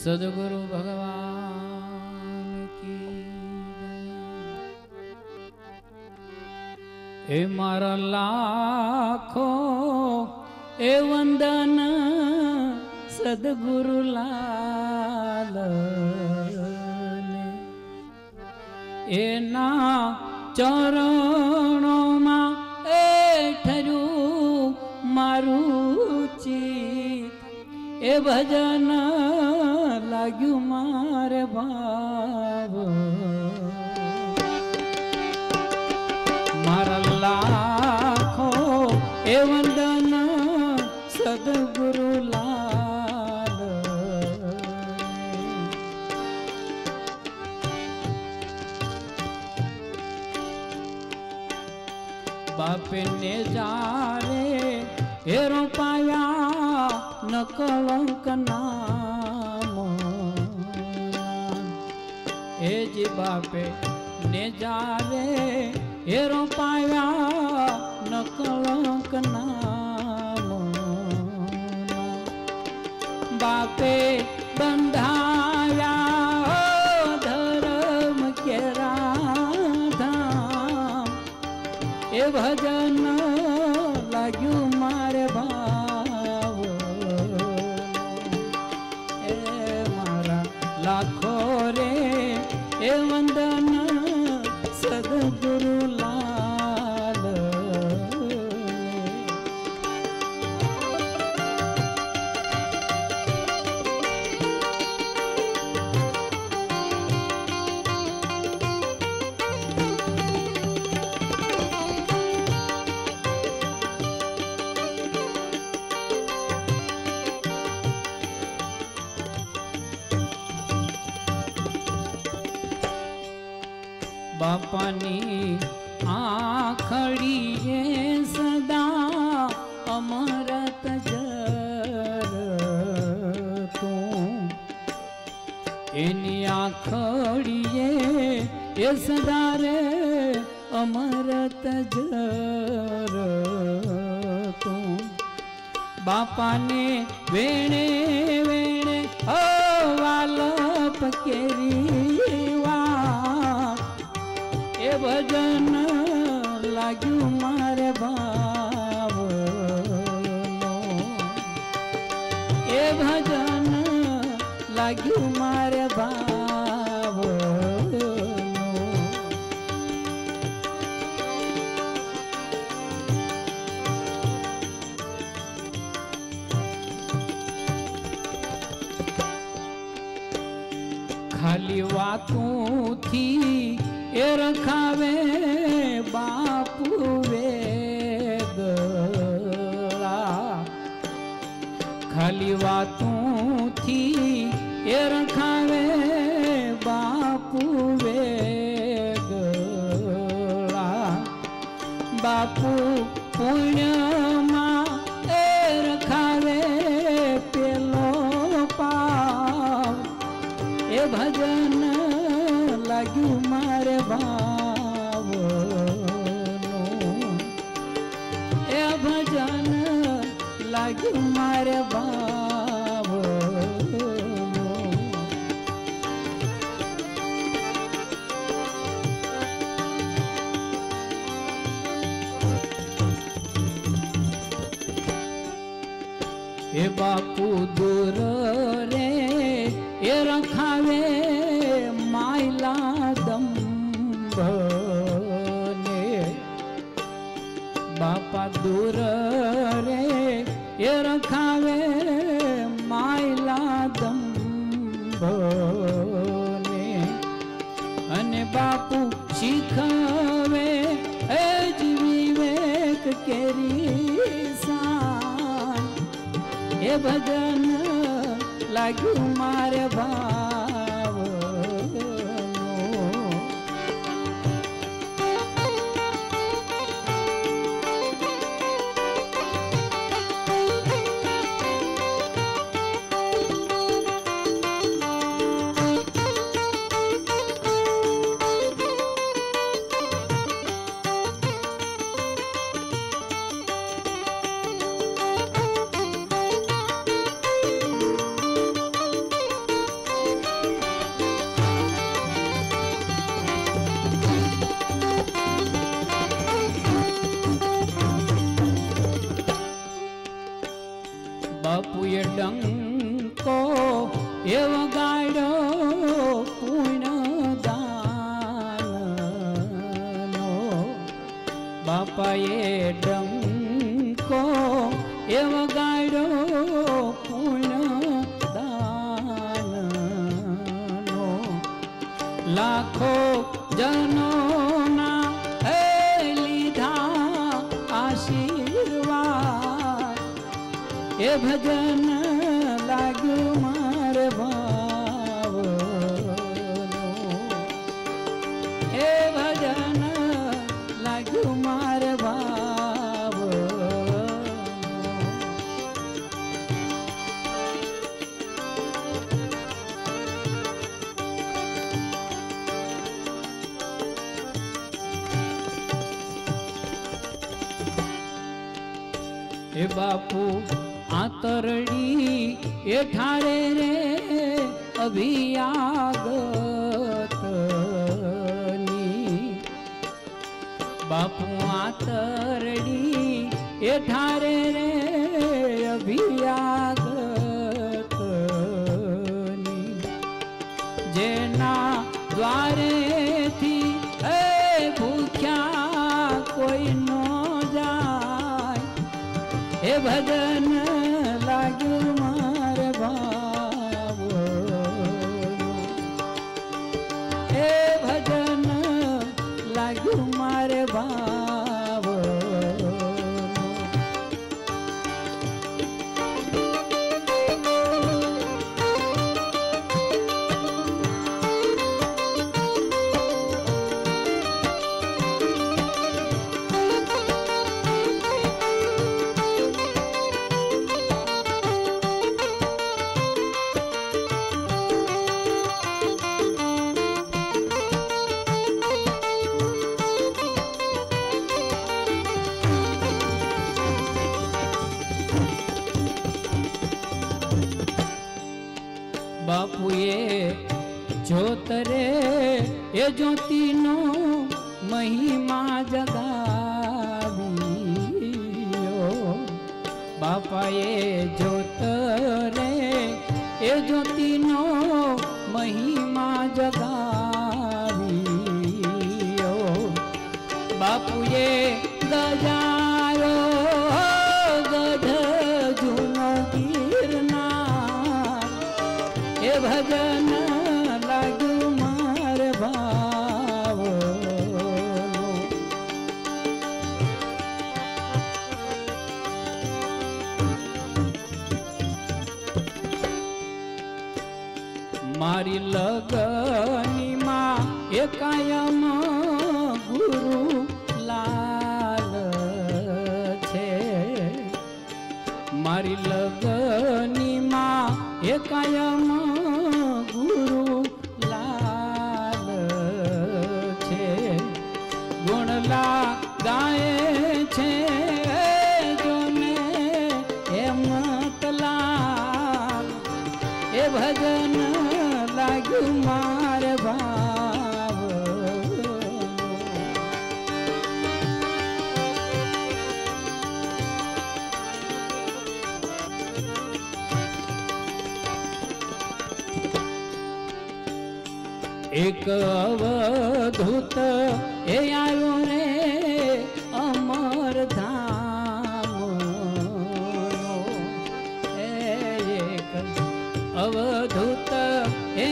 સદગુરુ ભગવાન કી એ મારા લાખો એ વંદન સદગુરુ લાલ એના ચરણોમાં એ ઠર્યું મારું ચિત એ ભજન લાગ્યું માર ભાવ. મારા લાખો એ વંદન સદગુરુ લાલ. બાપે ને જારે હેરો પાયા ન કલંક નામ એ જ બાપે ને જાવે હેરો પાયા ન કળંક નામ બાપે બંધાયા ધર્મ કેરા ધામ એ ભજન એ વંદન બાપાની આખડીએ સદા અમરત જર તું એની આખડીએ એ સદા રે અમરત જર તું બાપાને વેણે મારે ભાવથી એ રખાવે બાપુ વેગળા ખાલી વાતુંથી એ પુણ્યમાં એ રખાવે પેલો પાવ. એ ભજન લાગ્યું મારે ભાવ એ ભજન લાગ્યું મારે એ બાપુ દૂર રે, એ રખાવે માયલા દંભને. બાપા દૂર રે, એ રખાવે માયલા દંભને. અને બાપુ શીખવે, એ જ વિવેક કેરી. એ ભજન લાગ્યું મારે ભાવ એવો ગાયડો પૂર્ણ દાન બાપાએ ડંકો, એવો ગાયડો પૂર્ણ દાન લાખો જનો લીધા આશીર્વાદ. એ ભજન એ બાપુ આતરડી એ ઠારે રે અભિયાગતની. બાપુ આતરડી એ ઠારે રે અભિયાગતની એ ભજન લાગ્યું મારે ભાવ બાપુએ જોતરે એ જ્યોતિનો મહિમા જગાવ્યો. બાપાએ જોતરે એ જ્યોતિનો મહિમા જગાવ્યો. બાપુએ ગજાયો ભજન લાગુ માર ભાવ. મારી લગનીમાં એ કાયમ ગુરુ લાલ છે. મારી લગનીમાં એ કાયમ એક અવધૂત એ આવ્યો રે અમર ધામ એક અવધૂત એ